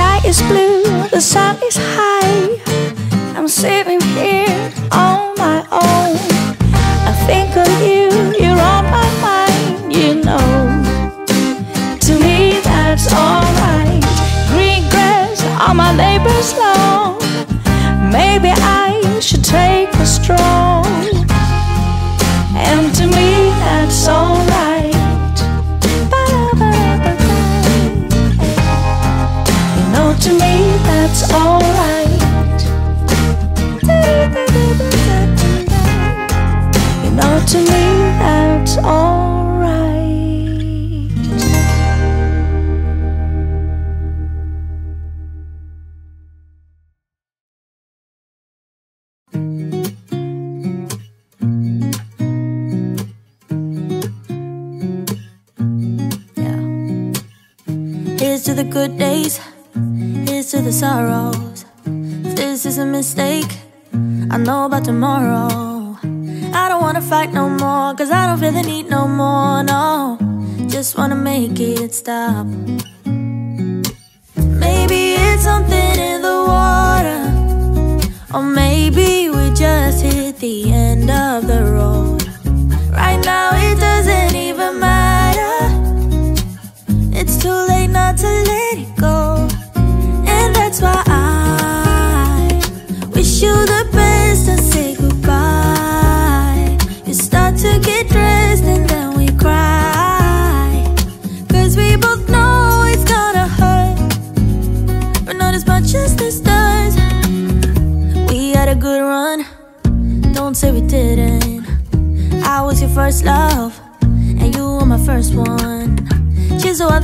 sky is blue, the sun is high. it's alright. Yeah. Here's to the good days, here's to the sorrows. If this is a mistake, I know about tomorrow. I don't wanna fight no more, cause I don't feel the need no more, no. Just wanna make it stop. Maybe it's something in the water, or maybe we just hit the end of the road. Right now, it doesn't even matter, it's too late not to.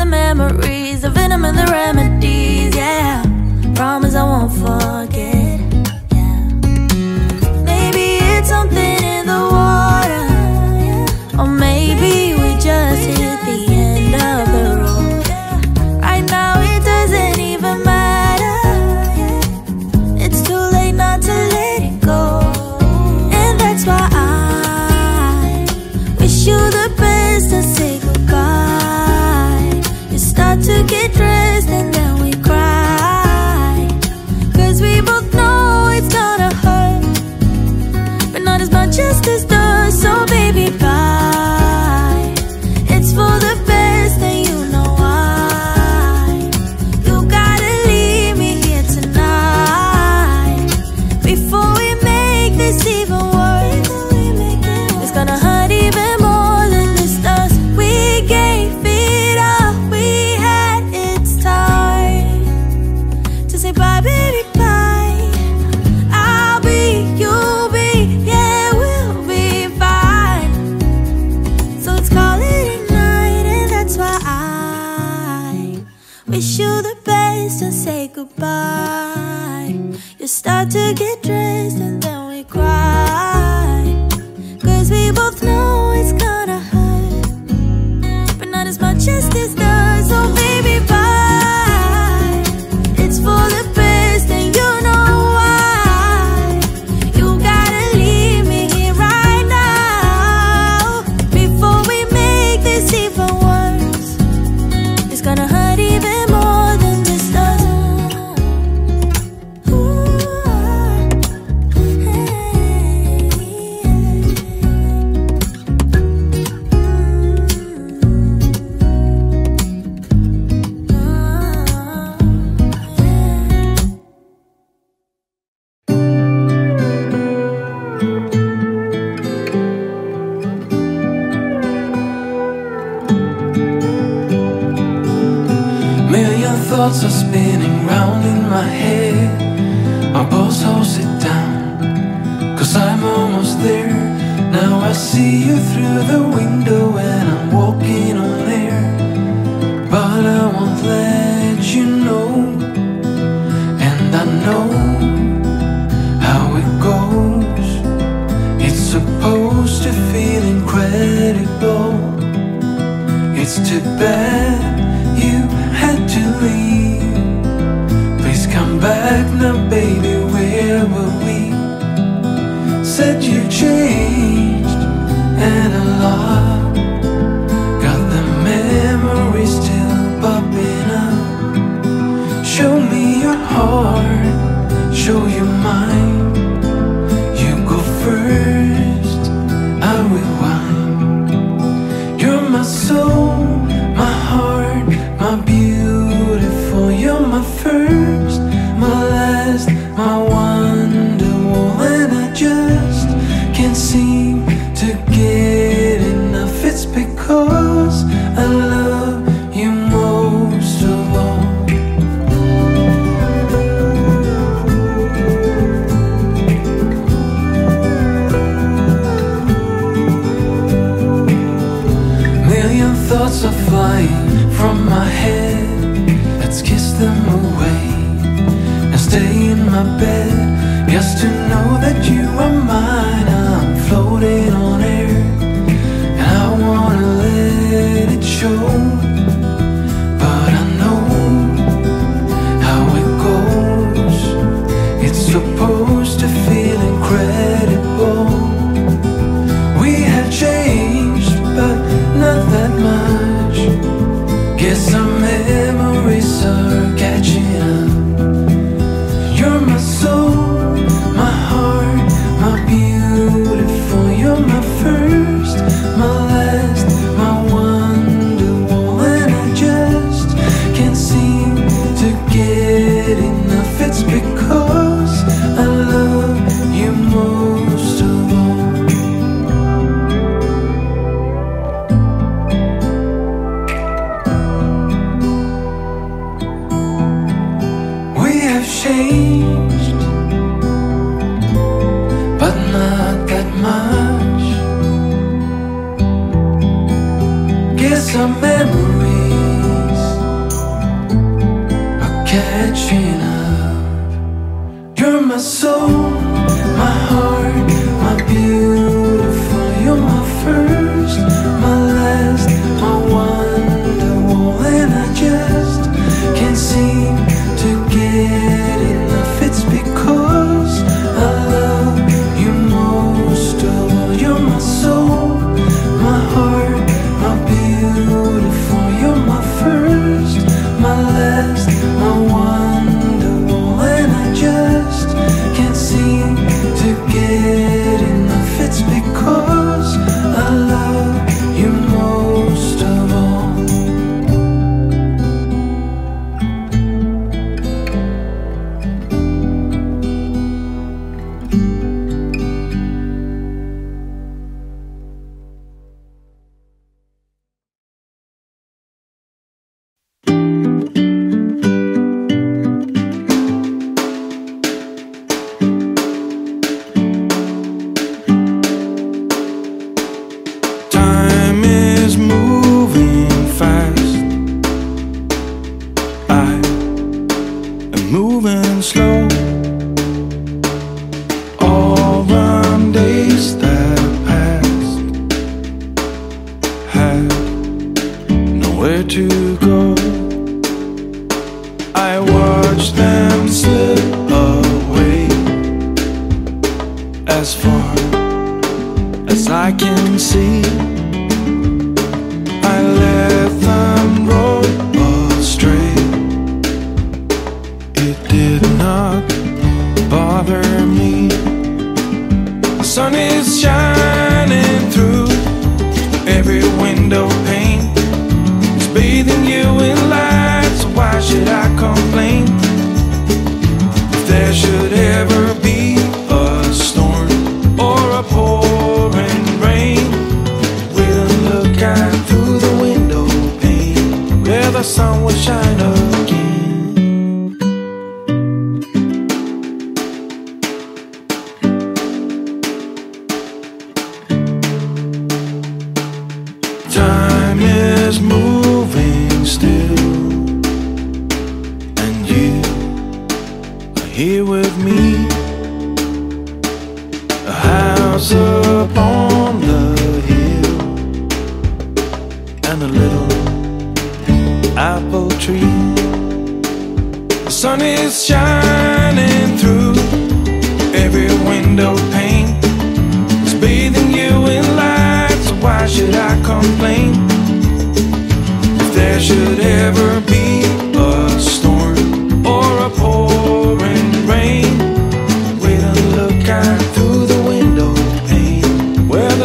memories, the venom and the remedies, yeah. Promise I won't forget, yeah. Maybe it's something in the water, yeah. or maybe we just hit the end of the road. Right now it doesn't even matter, it's too late not to let it go, and that's why I wish you the best. here with me. A house up on the hill, and a little apple tree. The sun is shining.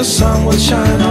the sun will shine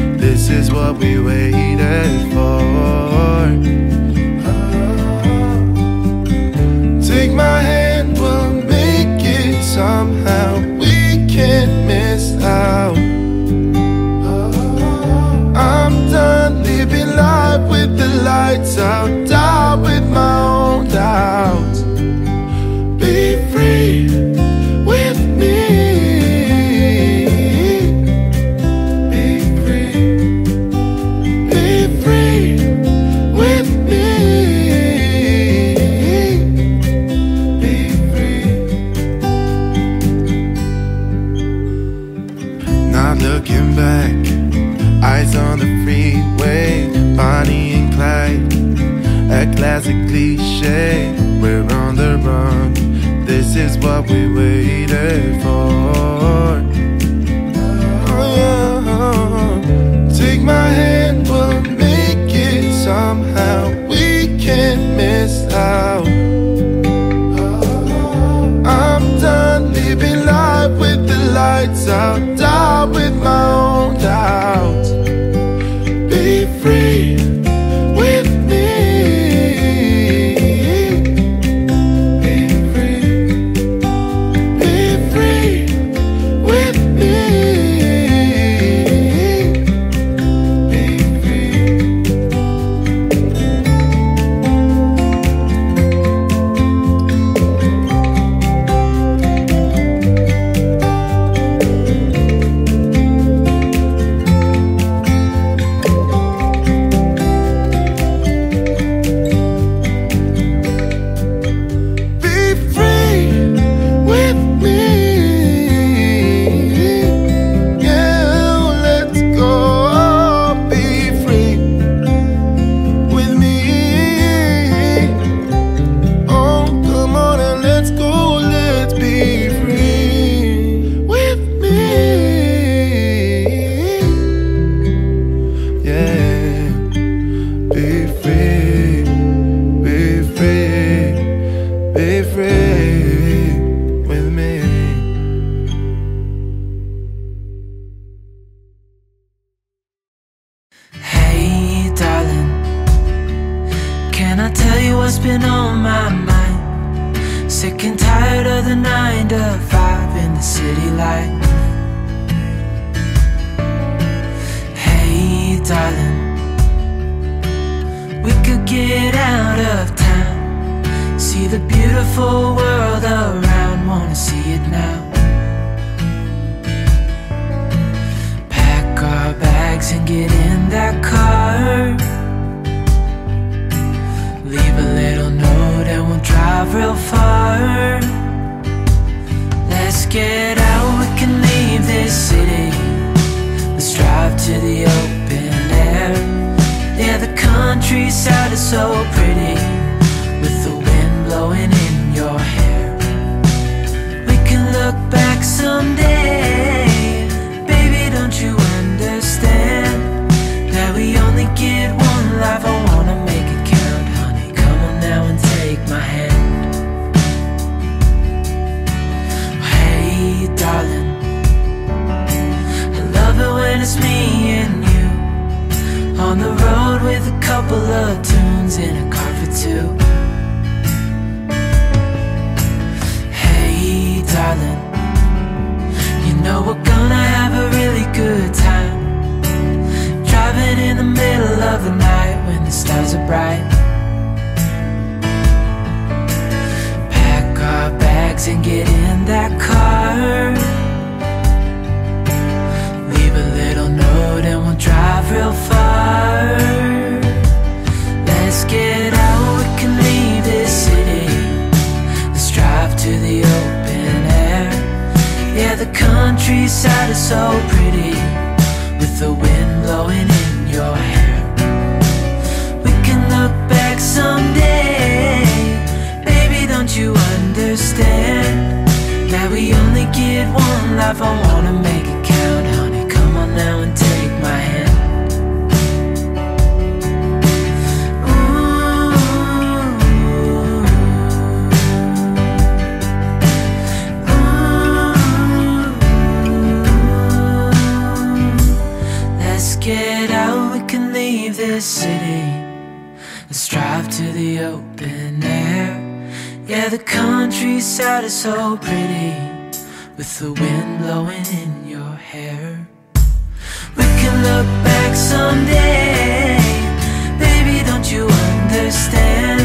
is what we waited for. Ah. Take my hand, we'll make it somehow. We can't miss out. Ah. I'm done living life with the lights out, die with my own doubts. Not looking back, eyes on the freeway, Bonnie and Clyde, a classic cliche. We're on the run, this is what we waited for. Own get out, we can leave this city. Let's drive to the open air. Yeah, the countryside is so pretty with the wind blowing in your hair. We can look back someday. Baby, don't you understand that we only get one on the road with a couple of tunes in a car for two. Hey, darling. You know we're gonna have a really good time. Driving in the middle of the night when the stars are bright. Pack our bags and get in that car. Leave a little note and we'll drive real far. So pretty with the wind blowing in your hair. We can look back someday, baby. Don't you understand that we only get one life? I Yeah, the countryside is so pretty With the wind blowing in your hair. We can look back someday. Baby, don't you understand?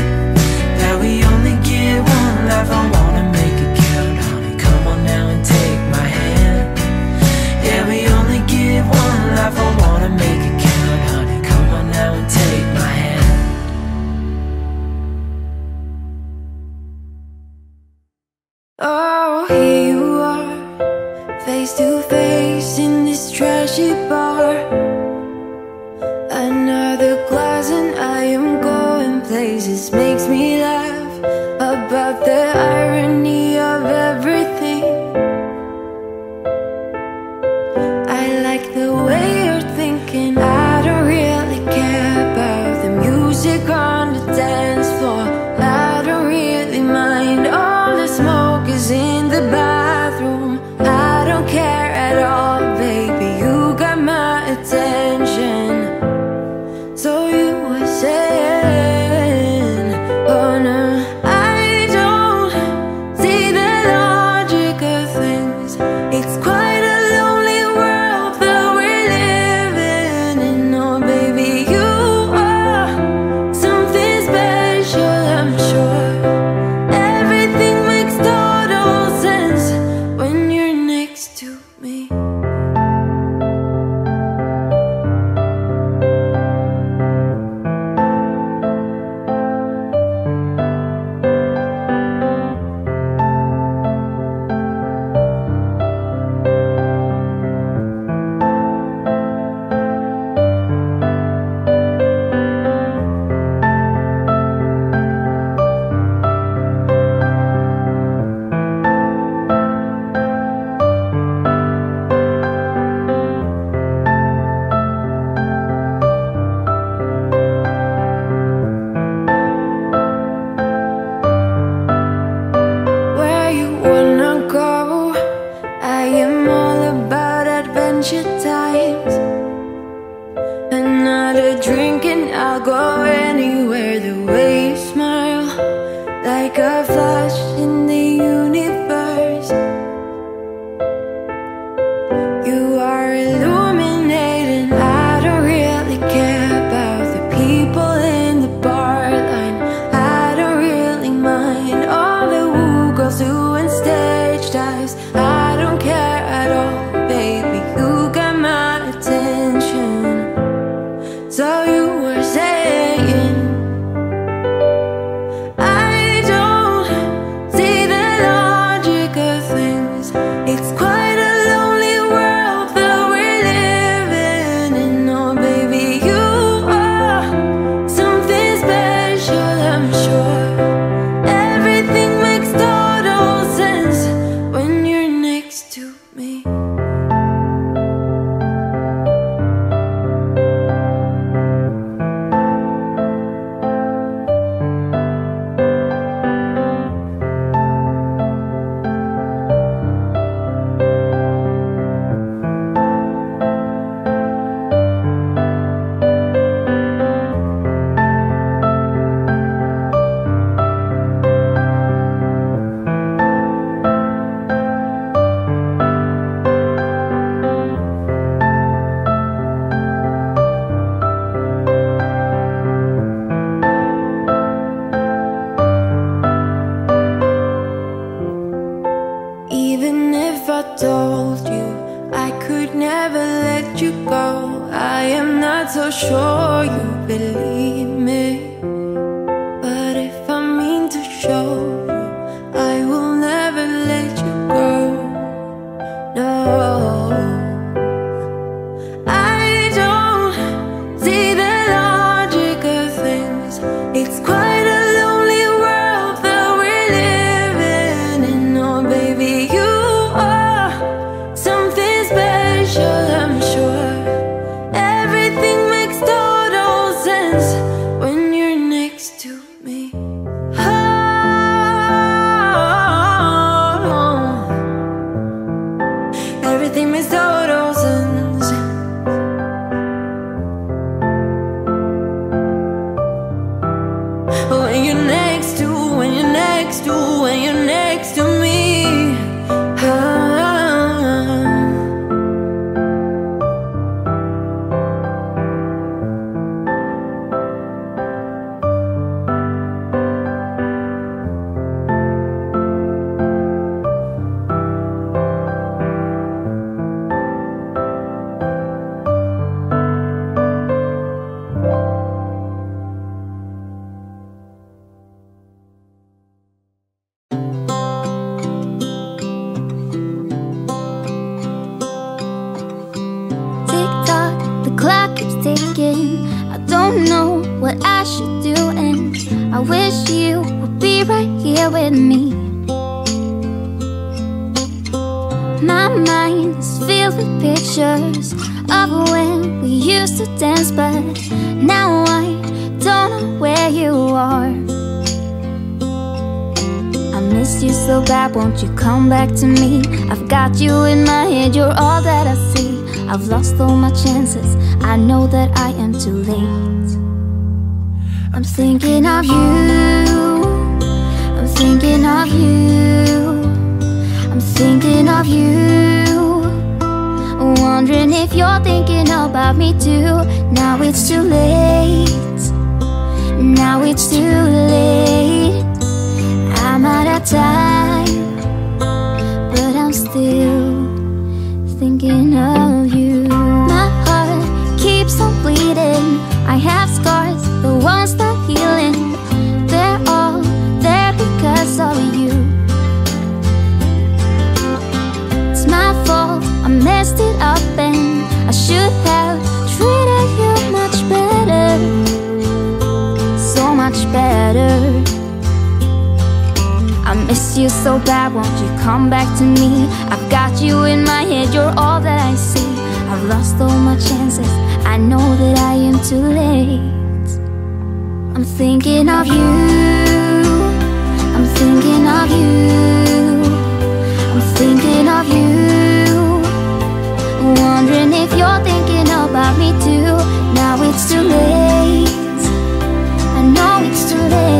Got you in my head, you're all that I see. I've lost all my chances, I know that I am too late. I'm thinking of you I'm thinking of you I'm thinking of you. Wondering if you're thinking about me too. Now it's too late Now it's too late. I'm out of time. so bad, won't you come back to me? I've got you in my head, you're all that I see. I've lost all my chances, I know that I am too late. I'm thinking of you I'm thinking of you I'm thinking of you. Wondering if you're thinking about me too. Now it's too late. I know it's too late.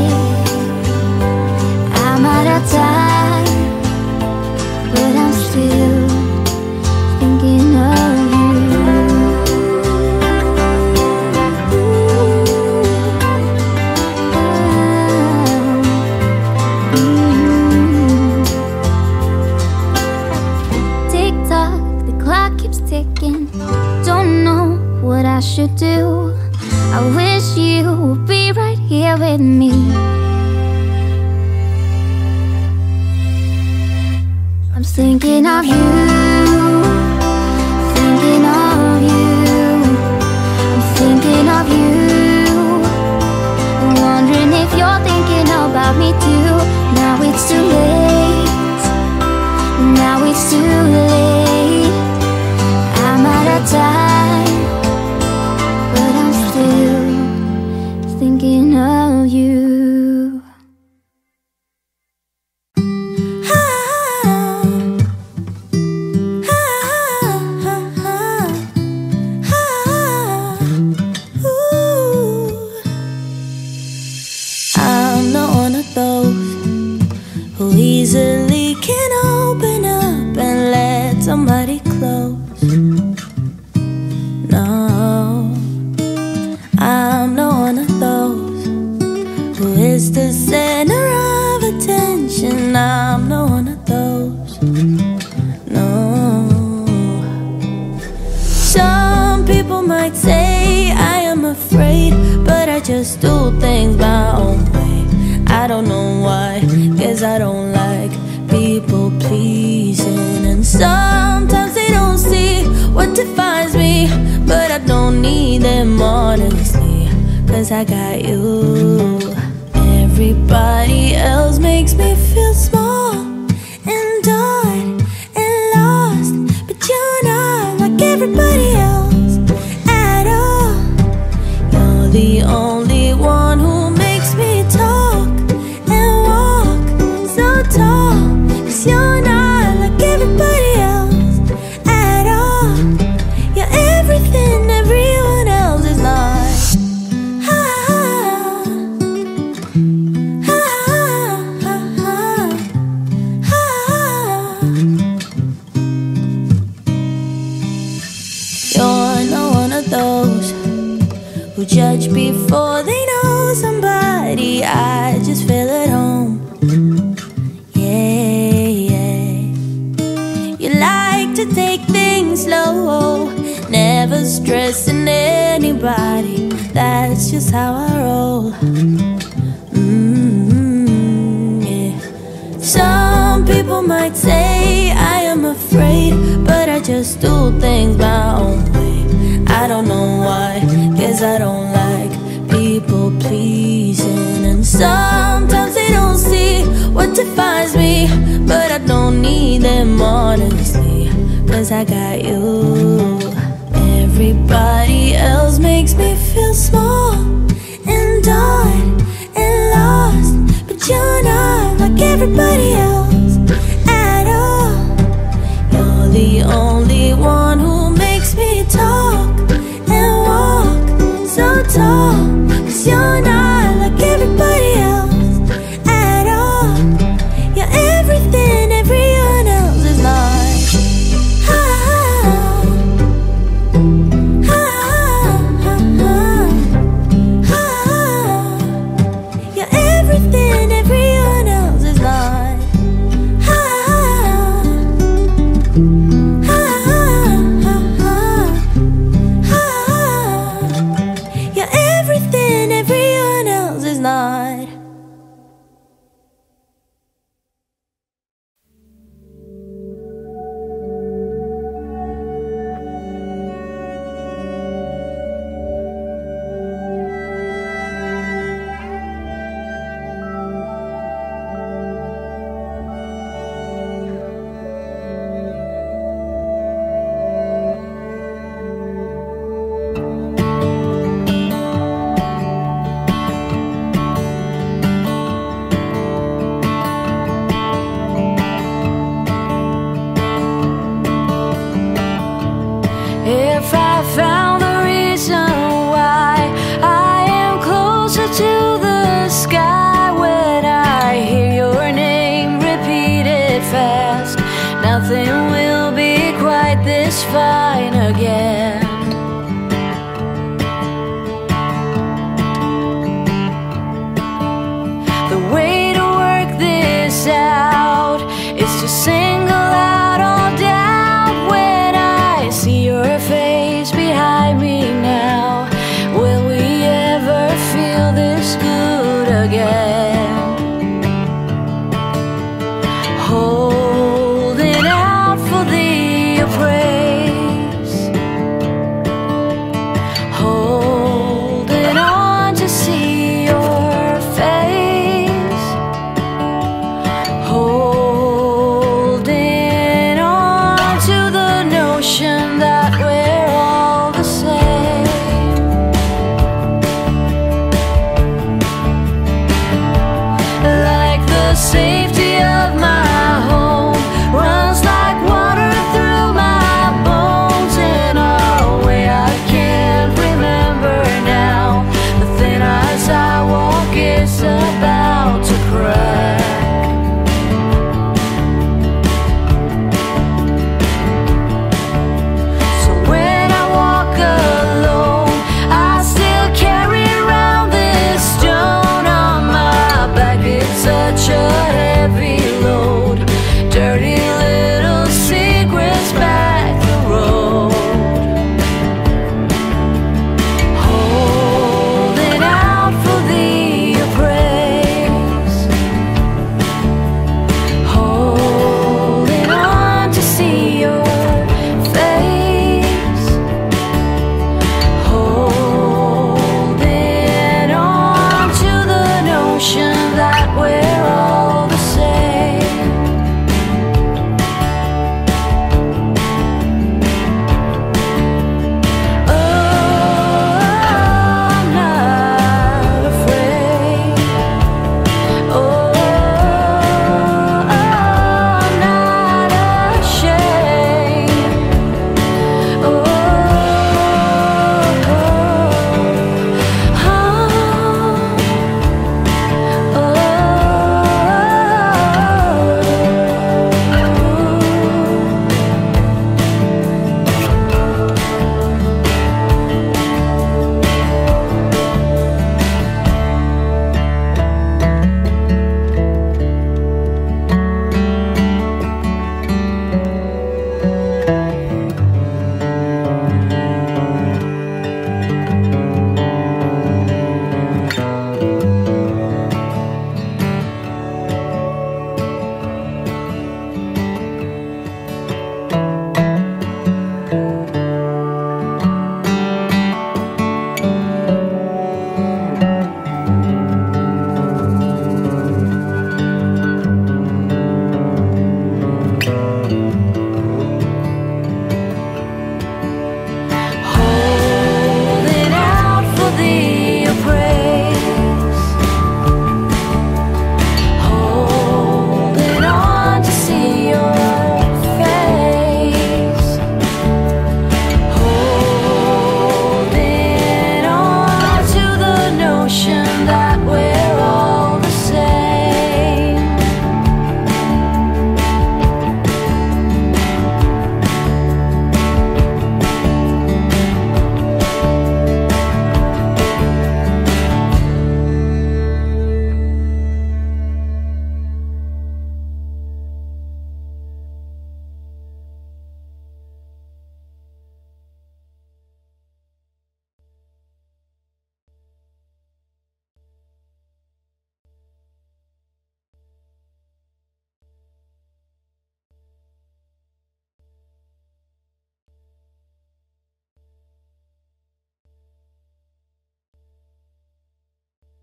reason them honestly, cause I got you. Everybody else makes me feel